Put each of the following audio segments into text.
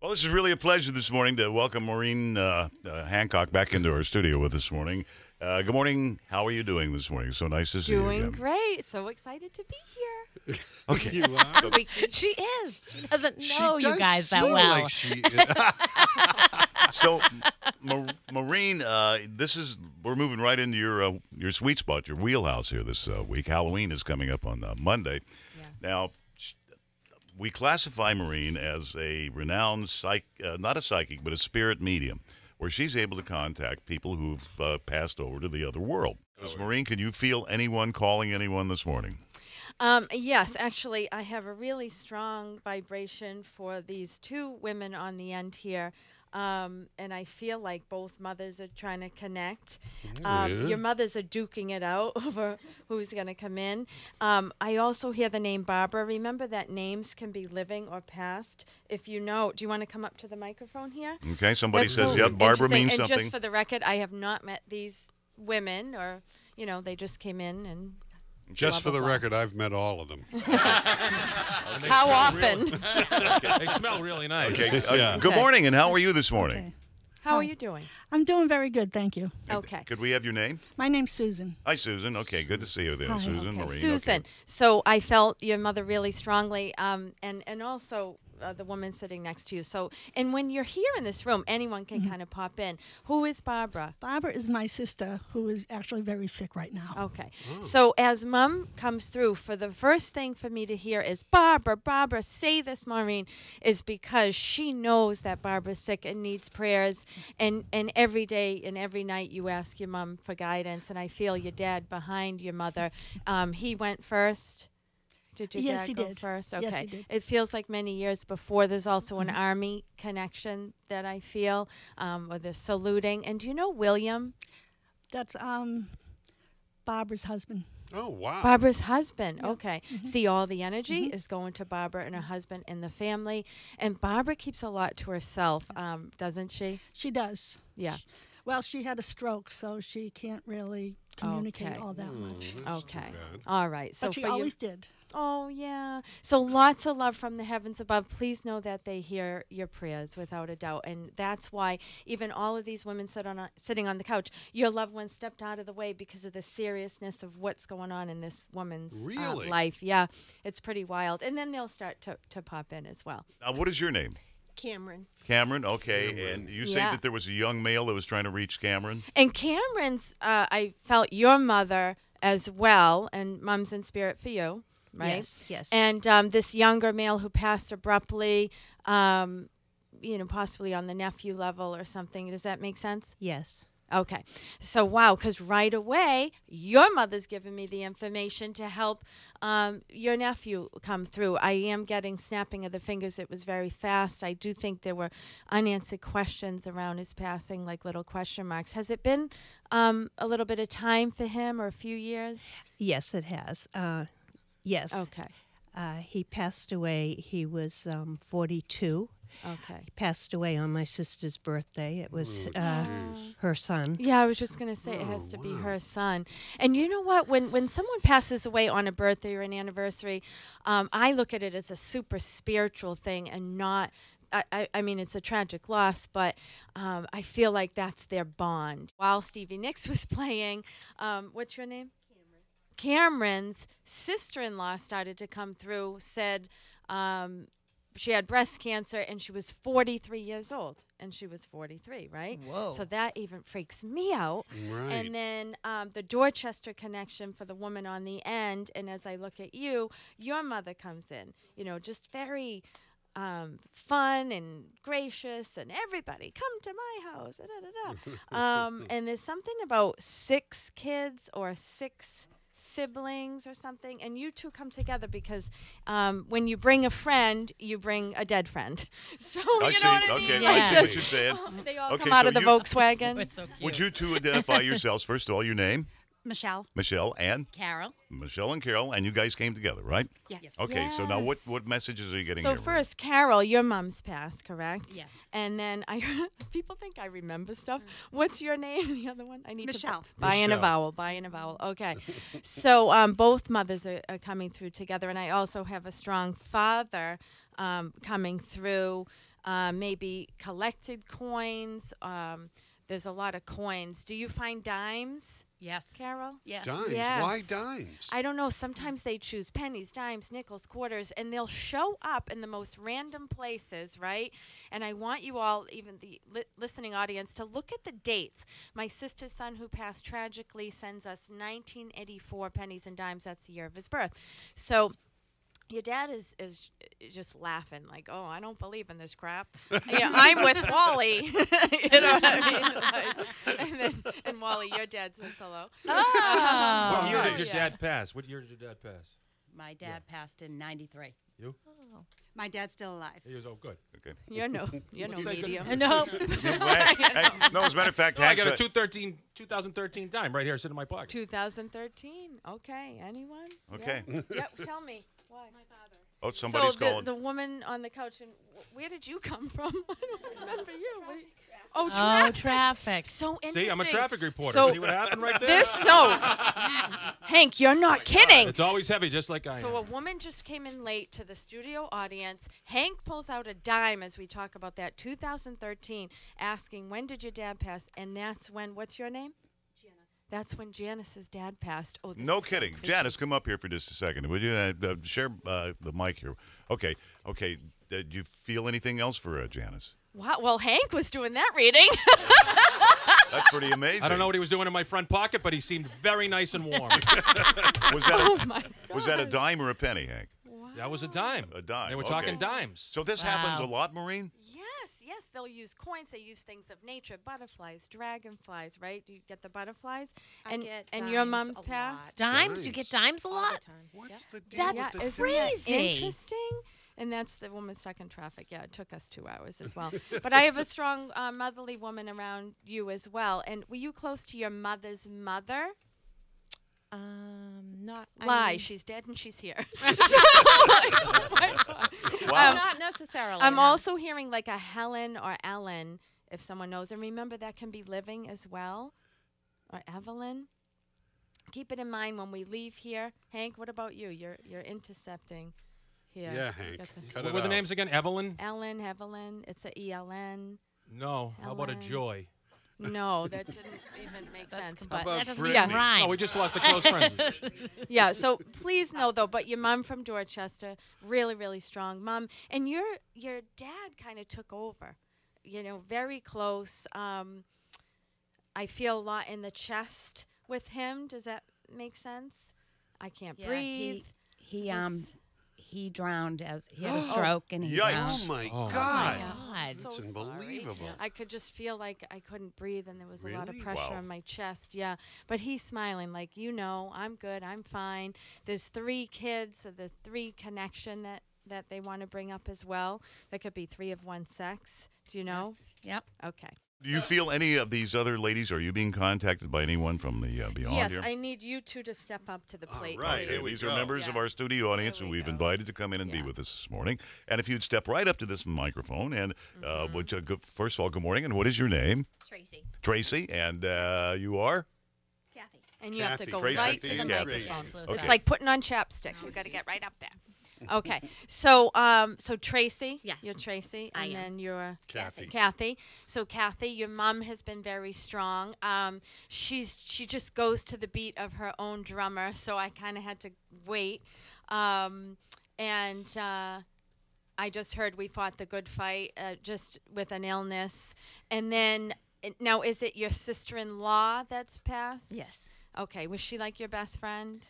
Well, this is really a pleasure this morning to welcome Maureen uh, uh, Hancock back into our studio with us this morning. Uh, good morning. How are you doing this morning? So nice to see you Doing again. great. So excited to be here. Okay. You are. She is. She doesn't She know you guys that seem well. Like she is. so, Ma- Maureen, uh, this is we're moving right into your uh, your sweet spot, your wheelhouse here this uh, week. Halloween is coming up on uh, Monday. Yes. Now, sh- we classify Maureen as a renowned psych, uh, not a psychic, but a spirit medium, where she's able to contact people who've uh, passed over to the other world. Because, Maureen, can you feel anyone calling anyone this morning? Um, yes, actually, I have a really strong vibration for these two women on the end here. Um, and I feel like both mothers are trying to connect. Um, yeah. Your mothers are duking it out over who's going to come in. Um, I also hear the name Barbara. Remember that names can be living or past. If you know, do you want to come up to the microphone here? Okay, somebody That's says, so "Yep, Barbara means and something." just for the record, I have not met these women, or you know, they just came in and. Just for the record, I've met all of them. And How often? Really, they smell really nice. okay. uh, Yeah. Good Okay. morning, and how are you this morning? Okay. How are you doing? I'm doing very good, thank you. Okay. Could we have your name? My name's Susan. Hi, Susan. Okay, good to see you there, Hi. Susan. Okay, Maureen. Susan. Okay. So I felt your mother really strongly, um, and and also uh, the woman sitting next to you. So and when you're here in this room, anyone can kind of pop in. Who is Barbara? Barbara is my sister who is actually very sick right now. Okay. So as mom comes through, for the first thing for me to hear is Barbara, Barbara, say this, Maureen, is because she knows that Barbara's sick and needs prayers. And, and every day and every night you ask your mom for guidance. And I feel your dad behind your mother. Um, he went first. Did your Yes, dad he go did. first? Okay. Yes, he did. It feels like many years before. There's also an Mhm. army connection that I feel, um, with the saluting. And do you know William? That's um Barbara's husband. Oh, wow. Barbara's husband. Yeah. Okay. Mhm. See, all the energy Mhm. is going to Barbara and her husband and the family. And Barbara keeps a lot to herself, um, doesn't she? She does. Yeah. Well, she had a stroke, so she can't really communicate Okay. all that Oh, much. that's Okay. All right. So but she for you- always did. Oh yeah. So lots of love from the heavens above. Please know that they hear your prayers without a doubt, and that's why even all of these women sit on a, sitting on the couch, your loved one stepped out of the way because of the seriousness of what's going on in this woman's uh, Really? life. Yeah, it's pretty wild, and then they'll start to to pop in as well. Now, what is your name? Cameron. Cameron. Okay. Cameron. And you say Yeah. that there was a young male that was trying to reach Cameron. And Cameron's, uh, I felt your mother as well, and mom's in spirit for you, right? Yes. Yes. And um, this younger male who passed abruptly, um, you know, possibly on the nephew level or something. Does that make sense? yes. Okay. So, wow, because right away, your mother's given me the information to help um, your nephew come through. I am getting snapping of the fingers. It was very fast. I do think there were unanswered questions around his passing, like little question marks. Has it been um, a little bit of time for him or a few years? Yes, it has. Uh, yes. Okay. Uh, he passed away. He was um, 42. Okay. He passed away on my sister's birthday. It was Oh, uh, her son. Yeah, I was just gonna say it has Oh, to be her son. And you know what? When when someone passes away on a birthday or an anniversary, um, I look at it as a super spiritual thing and not. I, I, I mean, it's a tragic loss, but um, I feel like that's their bond. While Stevie Nicks was playing, um, what's your name? Cameron. Cameron's sister in law started to come through, said um, she had breast cancer and she was 43 years old. And she was 43, right? Whoa. So that even freaks me out. Right. And then um, the Dorchester connection for the woman on the end. And as I look at you, your mother comes in, you know, just very um, fun and gracious, and everybody come to my house. Da, da, da, da. um, and there's something about six kids or six siblings or something, and you two come together because um, when you bring a friend, you bring a dead friend. So I you see. know what I okay, mean? I see what just- you're saying. they all Okay, come out so of the you- Volkswagen. so cute. Would you two identify yourselves first of all? Your name, Michelle. Michelle, and Carol. Michelle and Carol, and you guys came together, right? Yes. Okay. So now, what what messages are you getting? So here, Marie? first, Carol, your mom's passed, correct? Yes. And then I people think I remember stuff. What's your name? The other one I need Michelle. to buy in a vowel. Buy in a vowel. Okay. so um, both mothers are, are coming through together, and I also have a strong father um, coming through. uh, maybe collected coins. Um, there's a lot of coins. Do you find dimes, Yes. Carol? Yes. Dimes. Why dimes? I don't know. Sometimes they choose pennies, dimes, nickels, quarters, and they'll show up in the most random places, right? And I want you all, even the li- listening audience, to look at the dates. My sister's son, who passed tragically, sends us 1984 pennies and dimes. That's the year of his birth. So. Your dad is is just laughing like, "Oh, I don't believe in this crap." yeah, I'm with Wally. you know what I mean? Like, and then, and your dad says hello. Oh. What year did your dad pass? What year did your dad pass? My dad passed in 93. You? Oh. My dad's still alive. He was oh good. Okay. You're no, you're no medium. No. Hey, no, as a matter of fact, No, I got a 213, 2013 dime right here sitting in my pocket. 2013. Okay. Anyone? Okay. Yeah. yep. Tell me. Why? My father. Oh, somebody's so the, calling. the woman on the couch, and wh- where did you come from? I don't remember you. What do you- Oh, Oh, traffic. traffic. So interesting. See, I'm a traffic reporter. So- See what happened right there? This no, Hank, you're not oh kidding. It's always heavy, just like I So a am. woman just came in late to the studio audience. Hank pulls out a dime as we talk about that 2013, asking when did your dad pass, and that's when. What's your name? Janice. That's when Janice's dad passed. Oh, this no is kidding. creepy. Janice, come up here for just a second. Would you uh, uh, share uh, the mic here? Okay. Okay. Did you feel anything else for uh, Janice? Wow. Well, Hank was doing that reading. That's pretty amazing. I don't know what he was doing in my front pocket, but he seemed very nice and warm. Was that oh a, my God. was that a dime or a penny, Hank? That was a dime. A dime, They were okay. talking dimes. So this happens a lot, Maureen. Yes, yes, they'll use coins. They use things of nature, butterflies, dragonflies, right? Do you get the butterflies? I and get and your dimes mom's a passed. lot. Dimes? You get dimes a All the lot? time. What's the deal That's with the isn't that crazy. interesting? And that's the woman stuck in traffic. Yeah, it took us two hours as well. but I have a strong uh, motherly woman around you as well. And were you close to your mother's mother? Um, not I Lie, mean, she's dead and she's here. Wow. not necessarily. I'm no. also hearing like a Helen or Ellen, if someone knows. And remember, that can be living as well, or Evelyn. Keep it in mind when we leave here. Hank, what about you? You're you're intercepting here. Yeah, Hank. Cut What it were the names again? Evelyn? Ellen, Evelyn. It's a E L N. No. How about a Joy? No, that didn't even make sense. But about That doesn't Brittany? even rhyme. No, we just lost a close friend. yeah, so please know though, but your mom from Dorchester, really, really strong mom, and your your dad kind of took over, you know, very close. Um, I feel a lot in the chest with him. Does that make sense? I can't Yeah, breathe. he, he um This- he drowned as he had a Oh. stroke and he Yikes. drowned. Oh my Oh, my God. God. so It's sorry. unbelievable. I could just feel like I couldn't breathe, and there was a lot of Really? pressure Wow. on my chest. Yeah, but he's smiling, like you know, I'm good, I'm fine. There's three kids, so the three connection that that they want to bring up as well. That could be three of one sex. Do you know? Yep. Okay. Do you feel any of these other ladies? Are you being contacted by anyone from the uh, beyond yes, here? I need you two to step up to the plate. right, Okay, here we these go. are members of our studio audience Here who we we've go. invited to come in and be Yeah. with us this morning. And if you'd step right up to this microphone, and uh, Mm-hmm. which, uh, good, first of all, good morning. And what is your name? Tracy. Tracy. And uh, you are? Kathy. And you have to Kathy. go Tracy right to the Kathy. microphone. Okay. It's like putting on chapstick. You've got to get right up there. Okay. So, um, so Tracy, Yes. you're Tracy, I and am. then you're Kathy. Kathy. So, Kathy, your mom has been very strong. Um, she's she just goes to the beat of her own drummer. So I kind of had to wait. Um, and uh, I just heard we fought the good fight, uh, just with an illness. And then now, is it your sister-in-law that's passed? Yes. Okay. Was she like your best friend?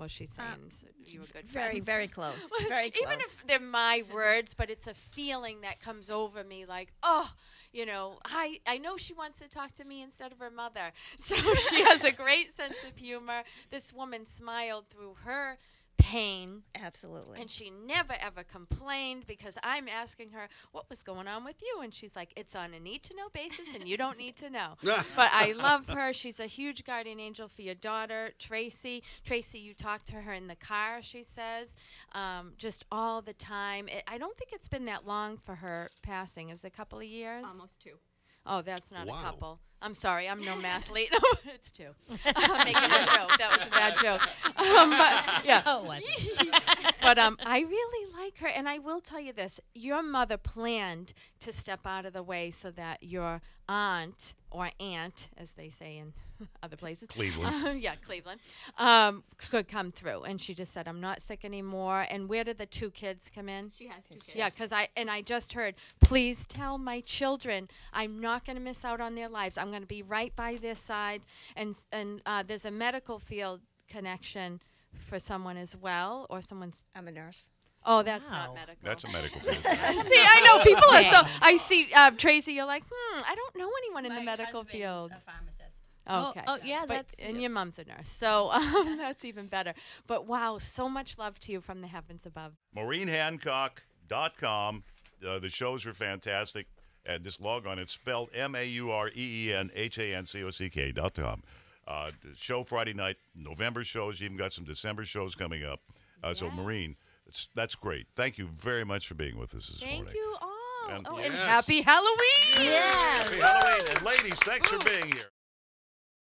Was she uh, saying so you were good Very, friends? very close. Very close. Even if they're my words, but it's a feeling that comes over me like, oh, you know, I, I know she wants to talk to me instead of her mother. So she has a great sense of humor. This woman smiled through her pain Absolutely. and she never ever complained because I'm asking her what was going on with you and she's like it's on a need to know basis and you don't need to know. but I love her. She's a huge guardian angel for your daughter, Tracy. Tracy, you talk to her in the car, she says, um, just all the time. It, I don't think it's been that long for her passing. Is it a couple of years? Almost two. Oh, that's not Wow. a couple. I'm sorry, I'm no mathlete. No, it's two. I'm making a joke. That was a bad joke. Um, but yeah, Oh, it wasn't. but um, I really like her, and I will tell you this: your mother planned to step out of the way so that your aunt or aunt, as they say in other places, Cleveland. uh, yeah, Cleveland, um, could come through. And she just said, "I'm not sick anymore." And where did the two kids come in? She has two kids. Yeah, because I and I just heard. Please tell my children I'm not going to miss out on their lives. I'm going to be right by this side. And and uh, there's a medical field connection for someone as well, or someone's. I'm a nurse. Oh, that's Wow. not medical. That's a medical field. see, I know people are so. I see uh, Tracy. You're like, hmm. I don't know anyone in the medical field. pharmacist. Oh, Okay. oh, yeah, but, that's- and your mom's a nurse, so um, that's even better. But wow, so much love to you from the heavens above. MaureenHancock.com. Uh, the shows are fantastic. And just log on. It's spelled M A U R E E N H A N C O C K dot com. Uh, show Friday night, November shows. You even got some December shows coming up. Uh, So, Maureen, it's, that's great. Thank you very much for being with us this Thank morning. you all. And- oh, and happy Halloween! Yeah. Happy Halloween. And ladies, thanks for being here.